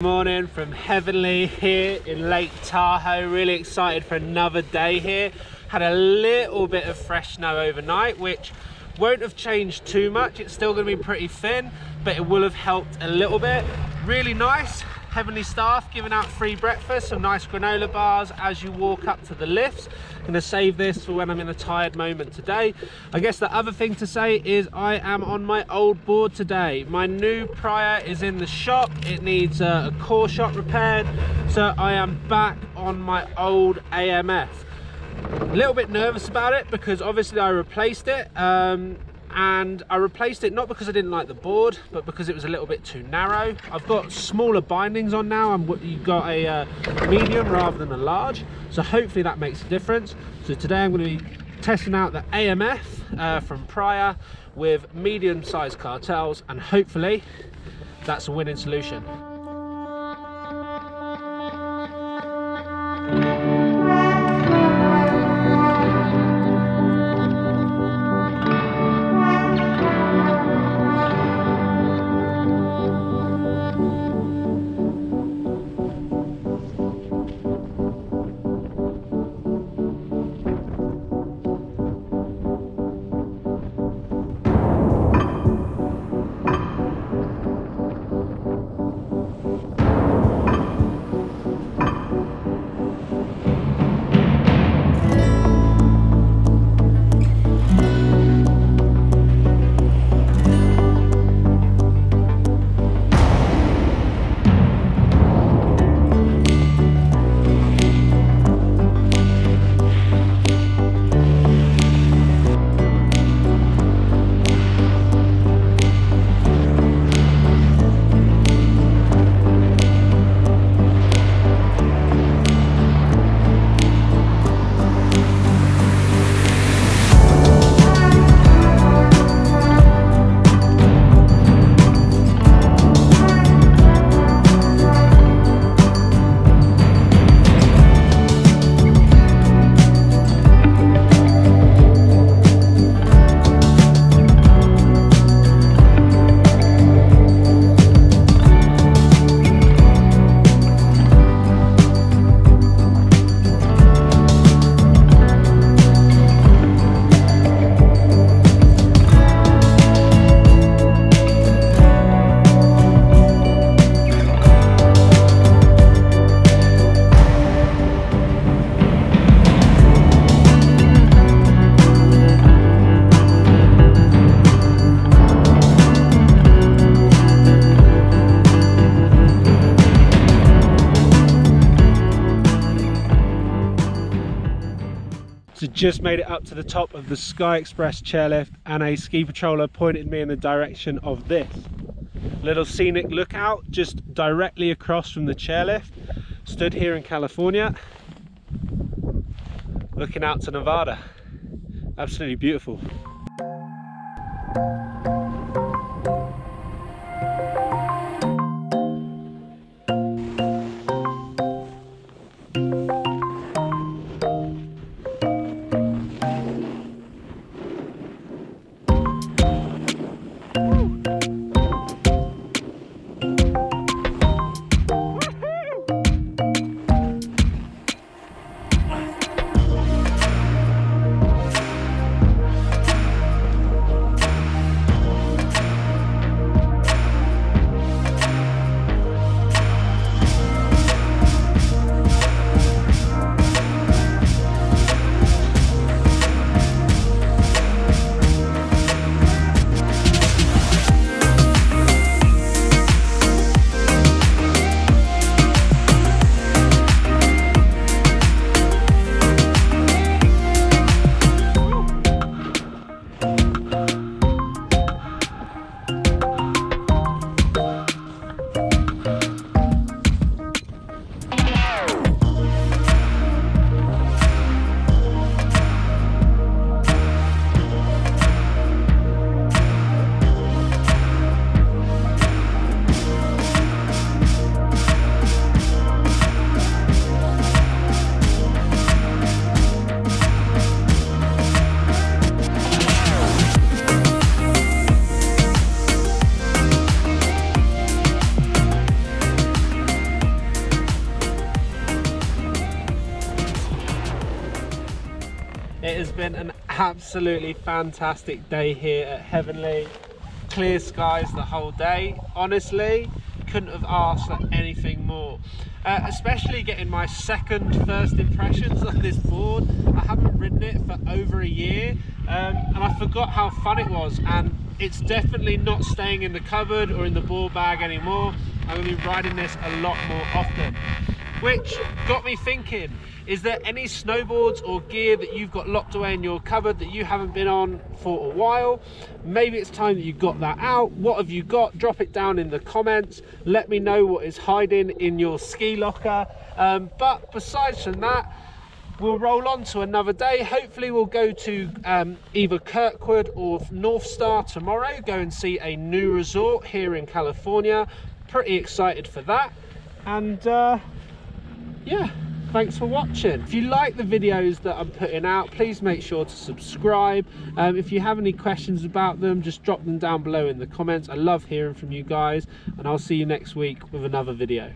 Morning from Heavenly here in Lake Tahoe. Really excited for another day here. Had a little bit of fresh snow overnight, which won't have changed too much. It's still going to be pretty thin, but it will have helped a little bit. Really nice. Heavenly staff giving out free breakfast, some nice granola bars as you walk up to the lifts. I'm Gonna save this for when I'm in a tired moment today. I guess the other thing to say is I am on my old board today. My new Prior is in the shop. It needs a, a core shot repaired. So I am back on my old AMF. A little bit nervous about it because obviously I replaced it. Um, and I replaced it not because I didn't like the board but because it was a little bit too narrow. I've got smaller bindings on now. And you've got a uh, medium rather than a large. So hopefully that makes a difference. So today I'm going to be testing out the AMF uh, from Prior with medium sized cartels and hopefully that's a winning solution So just made it up to the top of the Sky Express chairlift and a ski patroller pointed me in the direction of this. Little scenic lookout just directly across from the chairlift. Stood here in California, looking out to Nevada. Absolutely beautiful. Been an absolutely fantastic day here at Heavenly. Clear skies the whole day. Honestly, couldn't have asked for anything more. Uh, especially getting my second first impressions on this board. I haven't ridden it for over a year um, and I forgot how fun it was and it's definitely not staying in the cupboard or in the ball bag anymore. I'm going to be riding this a lot more often. Which got me thinking, is there any snowboards or gear that you've got locked away in your cupboard that you haven't been on for a while? Maybe it's time that you got that out. What have you got? Drop it down in the comments. Let me know what is hiding in your ski locker. Um, but besides from that, we'll roll on to another day. Hopefully we'll go to um, either Kirkwood or Northstar tomorrow, go and see a new resort here in California. Pretty excited for that. And uh, yeah, thanks for watching. If you like the videos that i'm putting out please make sure to subscribe. Um, if you have any questions about them just drop them down below in the comments. I love hearing from you guys and i'll see you next week with another video